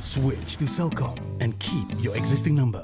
Switch to Celcom and keep your existing number.